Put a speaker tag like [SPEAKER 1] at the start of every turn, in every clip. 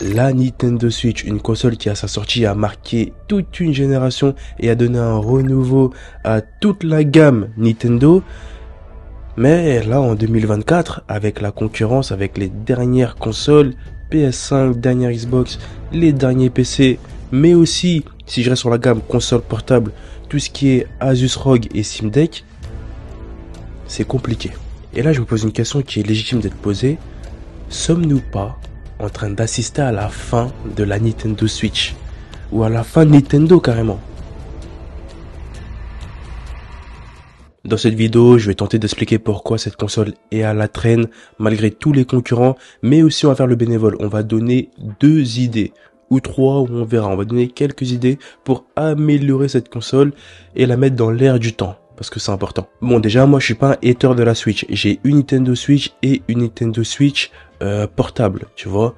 [SPEAKER 1] la Nintendo Switch, une console qui à sa sortie a marqué toute une génération et a donné un renouveau à toute la gamme Nintendo. Mais là, en 2024, avec la concurrence, avec les dernières consoles, PS5, dernière Xbox, les derniers PC, mais aussi, si je reste sur la gamme console portable, tout ce qui est Asus ROG et Steam Deck, c'est compliqué. Et là, je me pose une question qui est légitime d'être posée. Sommes-nous pas en train d'assister à la fin de la Nintendo Switch Ou à la fin de Nintendo carrément Dans cette vidéo, je vais tenter d'expliquer pourquoi cette console est à la traîne malgré tous les concurrents, mais aussi on va faire le bénévole. On va donner deux idées ou trois, on verra. On va donner quelques idées pour améliorer cette console et la mettre dans l'air du temps parce que c'est important. Bon, déjà, moi, je suis pas un hater de la Switch. J'ai une Nintendo Switch et une Nintendo Switch euh, portable, tu vois.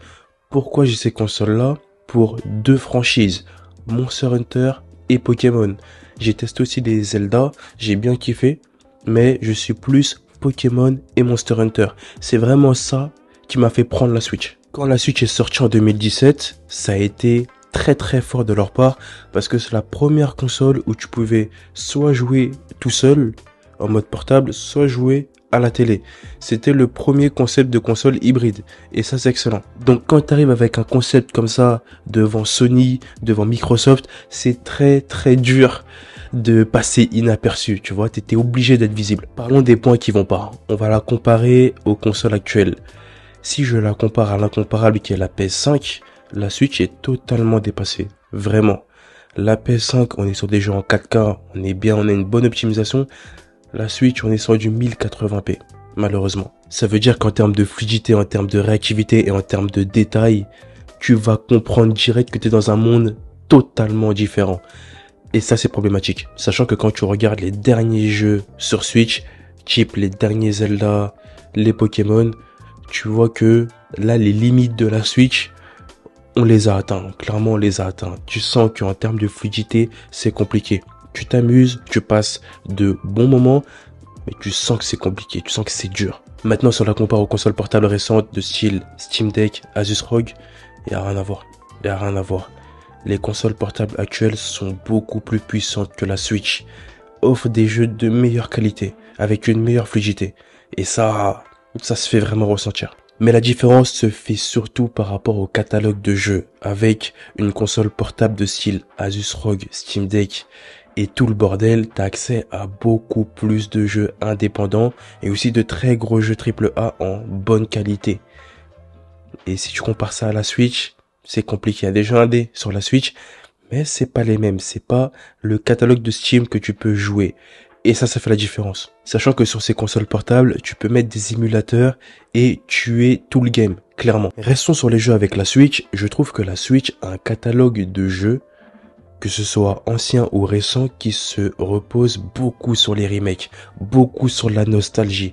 [SPEAKER 1] Pourquoi j'ai ces consoles-là? Pour deux franchises, Monster Hunter et Pokémon. J'ai testé aussi des Zelda, j'ai bien kiffé, mais je suis plus Pokémon et Monster Hunter. C'est vraiment ça qui m'a fait prendre la Switch. Quand la Switch est sortie en 2017, ça a été très très fort de leur part parce que c'est la première console où tu pouvais soit jouer tout seul en mode portable, soit jouer à la télé. C'était le premier concept de console hybride et ça c'est excellent. Donc quand tu arrives avec un concept comme ça devant Sony, devant Microsoft, c'est très très dur de passer inaperçu, tu vois, tu étais obligé d'être visible. Parlons des points qui vont pas. On va la comparer aux consoles actuelles. Si je la compare à l'incomparable qui est la PS5, la Switch est totalement dépassée. Vraiment. La PS5, on est sur des jeux en 4K, on est bien, on a une bonne optimisation. La Switch, on est sur du 1080p, malheureusement. Ça veut dire qu'en termes de fluidité, en termes de réactivité et en termes de détails, tu vas comprendre direct que tu es dans un monde totalement différent. Et ça, c'est problématique. Sachant que quand tu regardes les derniers jeux sur Switch, type les derniers Zelda, les Pokémon, tu vois que là, les limites de la Switch, on les a atteints. Clairement, on les a atteints. Tu sens qu'en termes de fluidité, c'est compliqué. Tu t'amuses, tu passes de bons moments, mais tu sens que c'est compliqué, tu sens que c'est dur. Maintenant, si on la compare aux consoles portables récentes de style Steam Deck, Asus ROG, il n'y a rien à voir. Il n'y a rien à voir. Les consoles portables actuelles sont beaucoup plus puissantes que la Switch, offrent des jeux de meilleure qualité, avec une meilleure fluidité. Et ça, ça se fait vraiment ressentir. Mais la différence se fait surtout par rapport au catalogue de jeux. Avec une console portable de style Asus ROG, Steam Deck et tout le bordel, t'as accès à beaucoup plus de jeux indépendants et aussi de très gros jeux AAA en bonne qualité. Et si tu compares ça à la Switch, c'est compliqué. Il y a des jeux indés sur la Switch, mais c'est pas les mêmes. C'est pas le catalogue de Steam que tu peux jouer. Et ça, ça fait la différence. Sachant que sur ces consoles portables, tu peux mettre des émulateurs et tuer tout le game, clairement. Restons sur les jeux avec la Switch. Je trouve que la Switch a un catalogue de jeux, que ce soit ancien ou récent, qui se repose beaucoup sur les remakes, beaucoup sur la nostalgie.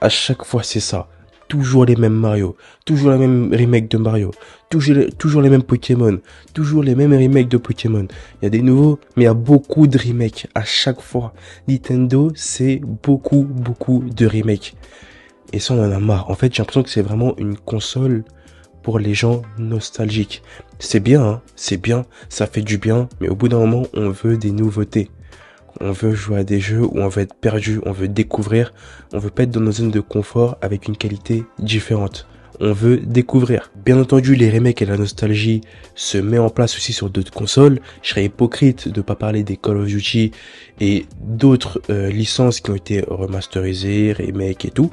[SPEAKER 1] À chaque fois, c'est ça toujours les mêmes Mario, toujours la même remake de Mario, toujours, toujours les mêmes Pokémon, toujours les mêmes remakes de Pokémon. Il y a des nouveaux, mais il y a beaucoup de remakes à chaque fois. Nintendo, c'est beaucoup, beaucoup de remakes. Et ça, on en a marre. En fait, j'ai l'impression que c'est vraiment une console pour les gens nostalgiques. C'est bien, hein c'est bien, ça fait du bien, mais au bout d'un moment, on veut des nouveautés on veut jouer à des jeux où on veut être perdu, on veut découvrir, on veut pas être dans nos zones de confort avec une qualité différente. On veut découvrir. Bien entendu, les remakes et la nostalgie se met en place aussi sur d'autres consoles. Je serais hypocrite de pas parler des Call of Duty et d'autres euh, licences qui ont été remasterisées, remakes et tout.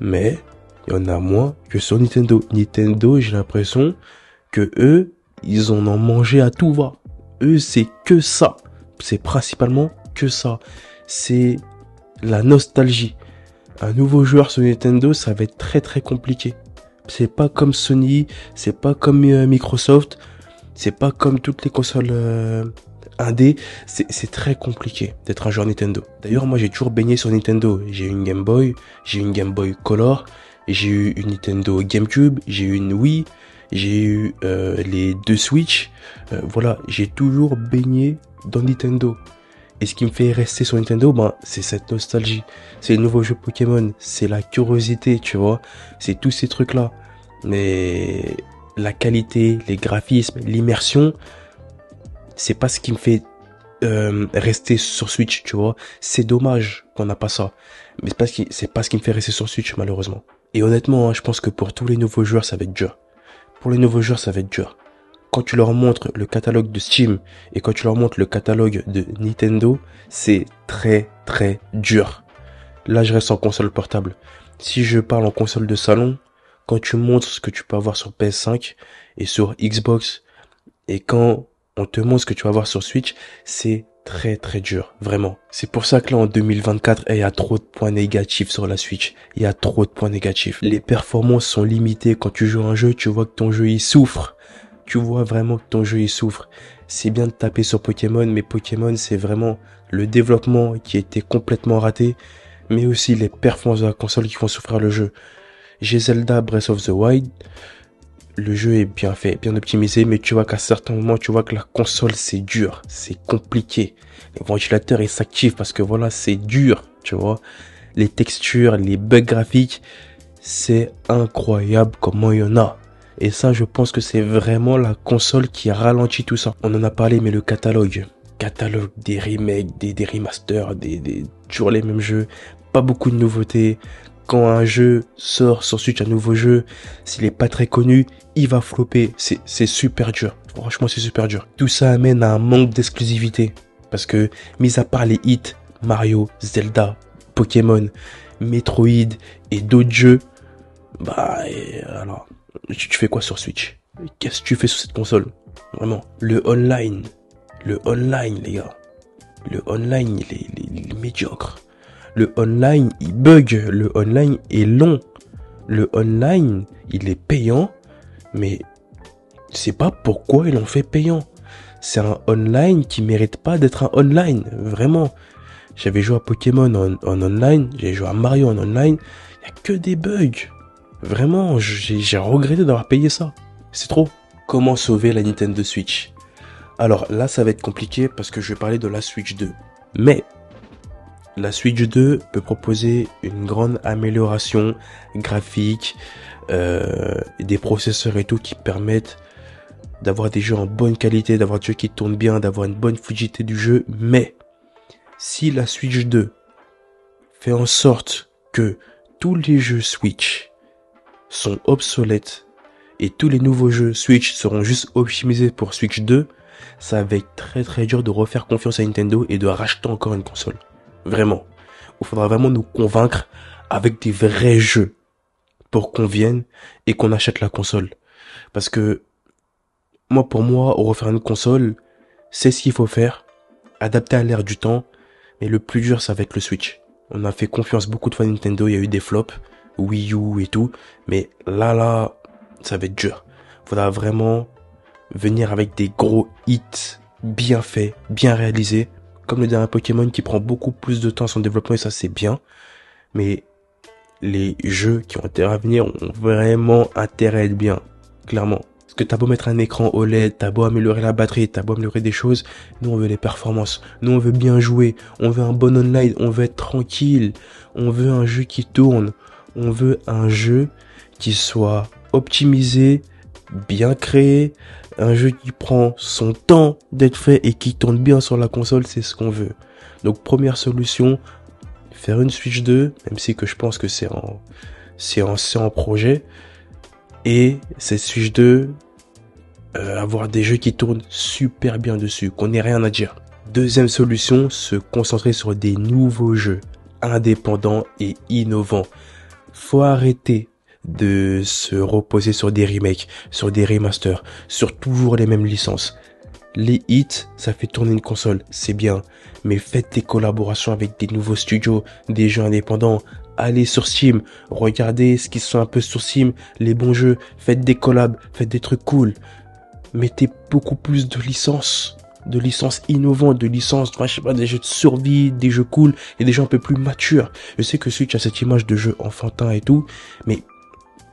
[SPEAKER 1] Mais il y en a moins que sur Nintendo. Nintendo, j'ai l'impression que eux, ils en ont mangé à tout va. Eux, c'est que ça c'est principalement que ça. C'est la nostalgie. Un nouveau joueur sur Nintendo, ça va être très très compliqué. C'est pas comme Sony, c'est pas comme euh, Microsoft, c'est pas comme toutes les consoles euh, indé. C'est très compliqué d'être un joueur Nintendo. D'ailleurs, moi j'ai toujours baigné sur Nintendo. J'ai une Game Boy, j'ai une Game Boy Color, j'ai eu une Nintendo GameCube, j'ai eu une Wii, j'ai eu euh, les deux Switch. Euh, voilà, j'ai toujours baigné dans Nintendo. Et ce qui me fait rester sur Nintendo, ben, c'est cette nostalgie. C'est le nouveau jeu Pokémon. C'est la curiosité, tu vois. C'est tous ces trucs-là. Mais la qualité, les graphismes, l'immersion, c'est pas ce qui me fait euh, rester sur Switch, tu vois. C'est dommage qu'on n'a pas ça. Mais c'est pas, ce qui, pas ce qui me fait rester sur Switch, malheureusement. Et honnêtement, hein, je pense que pour tous les nouveaux joueurs, ça va être dur. Pour les nouveaux joueurs, ça va être dur. Quand tu leur montres le catalogue de Steam et quand tu leur montres le catalogue de Nintendo, c'est très très dur. Là, je reste en console portable. Si je parle en console de salon, quand tu montres ce que tu peux avoir sur PS5 et sur Xbox, et quand on te montre ce que tu vas avoir sur Switch, c'est très très dur, vraiment. C'est pour ça que là en 2024, il y a trop de points négatifs sur la Switch. Il y a trop de points négatifs. Les performances sont limitées. Quand tu joues un jeu, tu vois que ton jeu il souffre. Tu vois vraiment que ton jeu il souffre. C'est bien de taper sur Pokémon, mais Pokémon c'est vraiment le développement qui a été complètement raté, mais aussi les performances de la console qui font souffrir le jeu. J'ai Zelda Breath of the Wild le jeu est bien fait, bien optimisé, mais tu vois qu'à certains moments, tu vois que la console c'est dur, c'est compliqué. Les ventilateurs ils s'activent parce que voilà, c'est dur, tu vois. Les textures, les bugs graphiques, c'est incroyable comment il y en a. Et ça, je pense que c'est vraiment la console qui ralentit tout ça. On en a parlé, mais le catalogue, catalogue des remakes, des, remasters, des, des, toujours les mêmes jeux, pas beaucoup de nouveautés quand un jeu sort sur Switch, un nouveau jeu, s'il est pas très connu, il va flopper. C'est super dur. Franchement, c'est super dur. Tout ça amène à un manque d'exclusivité. Parce que, mis à part les hits, Mario, Zelda, Pokémon, Metroid et d'autres jeux, bah, alors, tu, fais quoi sur Switch? Qu'est-ce que tu fais sur cette console? Vraiment. Le online. Le online, les gars. Le online, il est médiocre. Le online, il bug. Le online est long. Le online, il est payant. Mais c'est pas pourquoi ils l'ont fait payant. C'est un online qui mérite pas d'être un online. Vraiment. J'avais joué à Pokémon en, online. J'ai joué à Mario en online. Il a que des bugs. Vraiment, j'ai regretté d'avoir payé ça. C'est trop. Comment sauver la Nintendo Switch? Alors là, ça va être compliqué parce que je vais parler de la Switch 2. Mais la Switch 2 peut proposer une grande amélioration graphique, euh, des processeurs et tout qui permettent d'avoir des jeux en bonne qualité, d'avoir des jeux qui tournent bien, d'avoir une bonne fluidité du jeu. Mais si la Switch 2 fait en sorte que tous les jeux Switch sont obsolètes et tous les nouveaux jeux Switch seront juste optimisés pour Switch 2, ça va être très très dur de refaire confiance à Nintendo et de racheter encore une console. Vraiment. Il faudra vraiment nous convaincre avec des vrais jeux pour qu'on vienne et qu'on achète la console. Parce que moi, pour moi, refaire une console, c'est ce qu'il faut faire, adapter à l'ère du temps, mais le plus dur, ça va être le Switch. On a fait confiance beaucoup de fois à Nintendo, il y a eu des flops, Wii U et tout, mais là, là, ça va être dur. Faudra vraiment venir avec des gros hits bien faits, bien réalisés, comme le dernier Pokémon qui prend beaucoup plus de temps à son développement et ça c'est bien. Mais les jeux qui ont intérêt à venir ont vraiment intérêt à être bien, clairement. Parce que t'as beau mettre un écran OLED, t'as beau améliorer la batterie, t'as beau améliorer des choses, nous on veut les performances, nous on veut bien jouer, on veut un bon online, on veut être tranquille, on veut un jeu qui tourne, on veut un jeu qui soit optimisé, bien créé, un jeu qui prend son temps d'être fait et qui tourne bien sur la console, c'est ce qu'on veut. Donc première solution, faire une Switch 2, même si que je pense que c'est en c'est en, en projet et cette Switch 2 euh, avoir des jeux qui tournent super bien dessus, qu'on n'ait rien à dire. Deuxième solution, se concentrer sur des nouveaux jeux indépendants et innovants. Faut arrêter de se reposer sur des remakes, sur des remasters, sur toujours les mêmes licences. Les hits, ça fait tourner une console, c'est bien, mais faites des collaborations avec des nouveaux studios, des jeux indépendants, allez sur Steam, regardez ce qui sont un peu sur Steam, les bons jeux, faites des collabs, faites des trucs cool. Mettez beaucoup plus de licences, de licences innovantes, de licences, je sais pas, des jeux de survie, des jeux cool et des jeux un peu plus matures. Je sais que Switch a cette image de jeu enfantin et tout, mais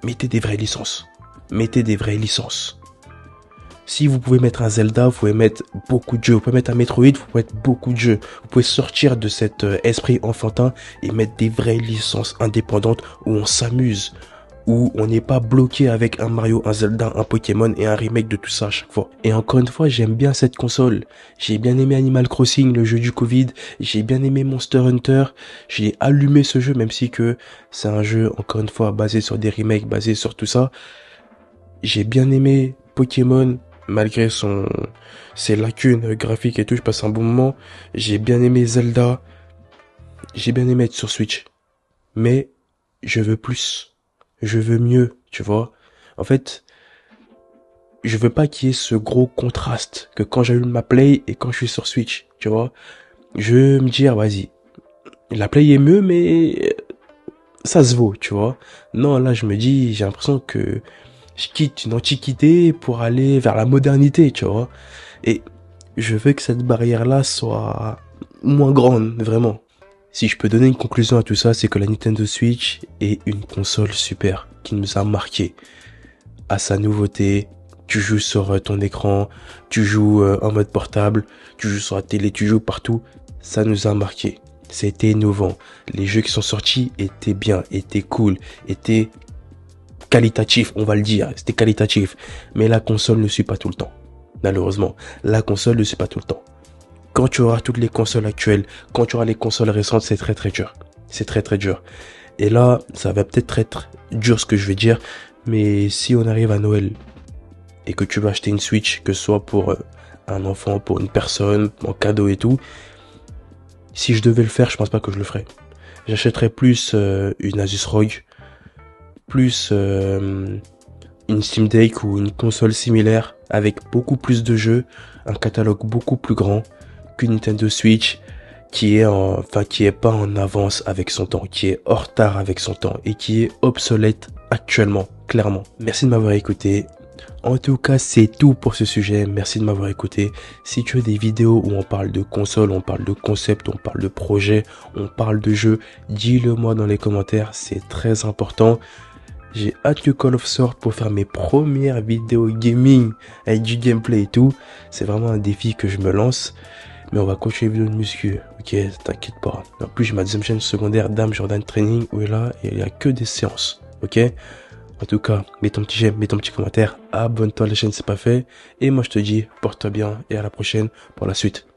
[SPEAKER 1] mettez des vraies licences. Mettez des vraies licences. Si vous pouvez mettre un Zelda, vous pouvez mettre beaucoup de jeux. Vous pouvez mettre un Metroid, vous pouvez mettre beaucoup de jeux. Vous pouvez sortir de cet euh, esprit enfantin et mettre des vraies licences indépendantes où on s'amuse, où on n'est pas bloqué avec un Mario, un Zelda, un Pokémon et un remake de tout ça à chaque fois. Et encore une fois, j'aime bien cette console. J'ai bien aimé Animal Crossing, le jeu du Covid. J'ai bien aimé Monster Hunter. J'ai allumé ce jeu, même si que c'est un jeu, encore une fois, basé sur des remakes, basé sur tout ça. J'ai bien aimé Pokémon, malgré son, ses lacunes graphiques et tout, je passe un bon moment. J'ai bien aimé Zelda. J'ai bien aimé être sur Switch. Mais, je veux plus je veux mieux, tu vois. En fait, je veux pas qu'il y ait ce gros contraste que quand j'allume ma Play et quand je suis sur Switch, tu vois. Je veux me dire, vas-y, la Play est mieux, mais ça se vaut, tu vois. Non, là, je me dis, j'ai l'impression que je quitte une antiquité pour aller vers la modernité, tu vois. Et je veux que cette barrière-là soit moins grande, vraiment. Si je peux donner une conclusion à tout ça, c'est que la Nintendo Switch est une console super qui nous a marqué à sa nouveauté. Tu joues sur euh, ton écran, tu joues euh, en mode portable, tu joues sur la télé, tu joues partout. Ça nous a marqué. C'était innovant. Les jeux qui sont sortis étaient bien, étaient cool, étaient qualitatifs, on va le dire. C'était qualitatif. Mais la console ne suit pas tout le temps. Malheureusement, la console ne suit pas tout le temps quand tu auras toutes les consoles actuelles, quand tu auras les consoles récentes, c'est très très dur. C'est très très dur. Et là, ça va peut-être être dur ce que je vais dire, mais si on arrive à Noël et que tu vas acheter une Switch, que ce soit pour euh, un enfant, pour une personne, en cadeau et tout, si je devais le faire, je pense pas que je le ferais. J'achèterais plus euh, une Asus ROG, plus euh, une Steam Deck ou une console similaire avec beaucoup plus de jeux, un catalogue beaucoup plus grand Nintendo Switch qui est en, enfin qui est pas en avance avec son temps, qui est en retard avec son temps et qui est obsolète actuellement, clairement. Merci de m'avoir écouté. En tout cas, c'est tout pour ce sujet. Merci de m'avoir écouté. Si tu as des vidéos où on parle de console, on parle de concept, on parle de projet, on parle de jeu, dis-le moi dans les commentaires. C'est très important. J'ai hâte que Call of Sword pour faire mes premières vidéos gaming avec du gameplay et tout. C'est vraiment un défi que je me lance. Mais on va continuer les vidéos de muscu. Ok, t'inquiète pas. En plus, j'ai ma deuxième chaîne secondaire, Dame Jordan Training, où est là, il y a que des séances. Ok? En tout cas, mets ton petit j'aime, mets ton petit commentaire, abonne-toi à la chaîne si c'est pas fait. Et moi, je te dis, porte-toi bien et à la prochaine pour la suite.